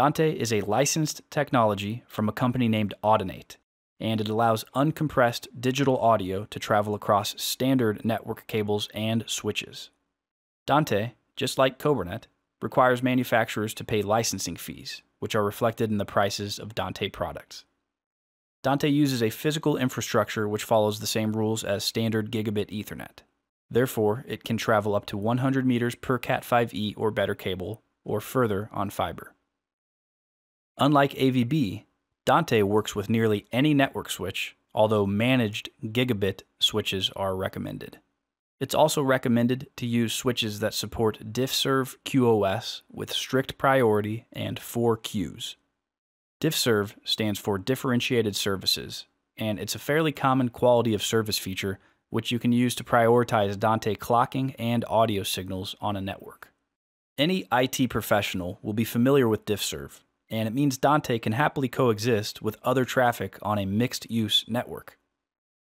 Dante is a licensed technology from a company named Audinate, and it allows uncompressed digital audio to travel across standard network cables and switches. Dante, just like Cobranet, requires manufacturers to pay licensing fees, which are reflected in the prices of Dante products. Dante uses a physical infrastructure which follows the same rules as standard gigabit Ethernet. Therefore, it can travel up to 100 meters per Cat5e or better cable, or further on fiber. Unlike AVB, Dante works with nearly any network switch, although managed gigabit switches are recommended. It's also recommended to use switches that support DiffServ QoS with strict priority and four queues. DiffServ stands for Differentiated Services, and it's a fairly common quality of service feature which you can use to prioritize Dante clocking and audio signals on a network. Any IT professional will be familiar with DiffServ, and it means Dante can happily coexist with other traffic on a mixed use network.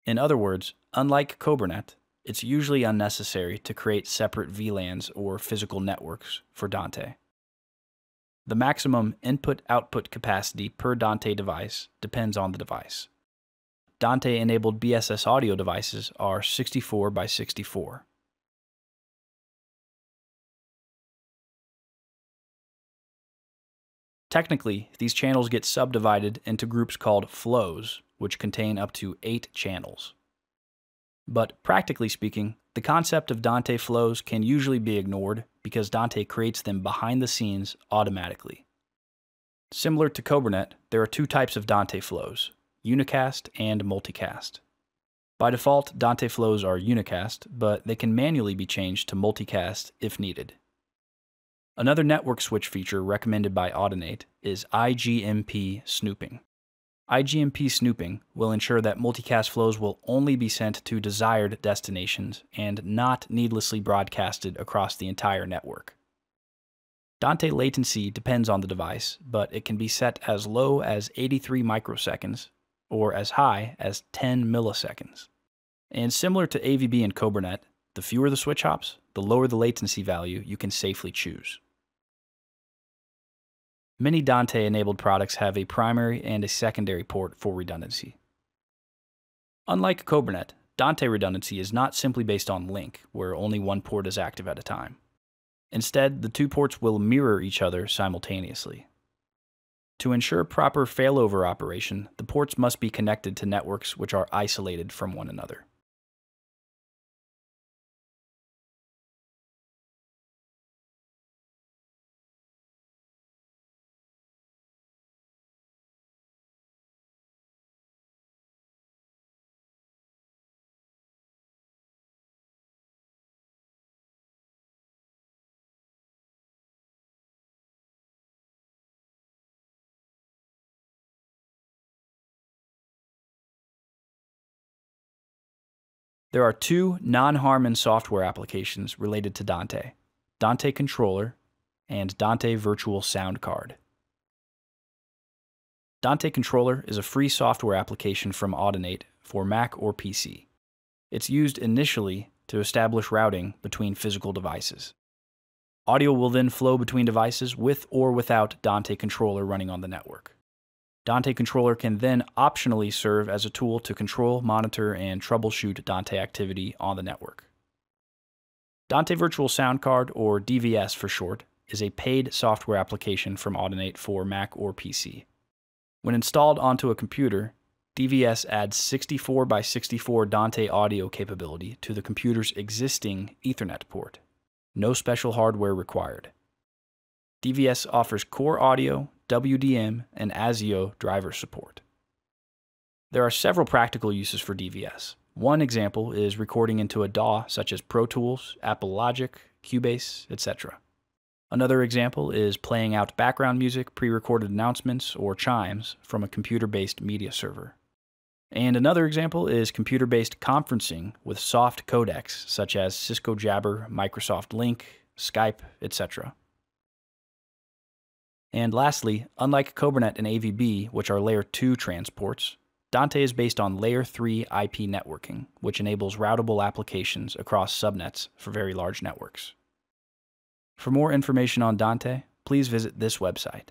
In other words, unlike Cobranet, it's usually unnecessary to create separate VLANs or physical networks for Dante. The maximum input output capacity per Dante device depends on the device. Dante enabled BSS audio devices are 64 by 64. Technically, these channels get subdivided into groups called flows, which contain up to eight channels. But practically speaking, the concept of Dante flows can usually be ignored because Dante creates them behind the scenes automatically. Similar to Cobranet, there are two types of Dante flows, unicast and multicast. By default, Dante flows are unicast, but they can manually be changed to multicast if needed. Another network switch feature recommended by Audinate is IGMP snooping. IGMP snooping will ensure that multicast flows will only be sent to desired destinations and not needlessly broadcasted across the entire network. Dante latency depends on the device, but it can be set as low as 83 microseconds or as high as 10 milliseconds. And similar to AVB and Cobranet, the fewer the switch hops, the lower the latency value you can safely choose. Many Dante enabled products have a primary and a secondary port for redundancy. Unlike Cobranet, Dante redundancy is not simply based on link, where only one port is active at a time. Instead, the two ports will mirror each other simultaneously. To ensure proper failover operation, the ports must be connected to networks which are isolated from one another. There are two non-Harman software applications related to Dante, Dante Controller and Dante Virtual Sound Card. Dante Controller is a free software application from Audinate for Mac or PC. It's used initially to establish routing between physical devices. Audio will then flow between devices with or without Dante Controller running on the network. Dante Controller can then optionally serve as a tool to control, monitor, and troubleshoot Dante activity on the network. Dante Virtual Sound Card, or DVS for short, is a paid software application from Audinate for Mac or PC. When installed onto a computer, DVS adds 64 by 64 Dante audio capability to the computer's existing Ethernet port. No special hardware required. DVS offers core audio, WDM, and ASIO driver support. There are several practical uses for DVS. One example is recording into a DAW such as Pro Tools, Apple Logic, Cubase, etc. Another example is playing out background music, pre-recorded announcements, or chimes from a computer-based media server. And another example is computer-based conferencing with soft codecs such as Cisco Jabber, Microsoft Lync, Skype, etc. And lastly, unlike Cobranet and AVB, which are layer 2 transports, Dante is based on layer 3 IP networking, which enables routable applications across subnets for very large networks. For more information on Dante, please visit this website.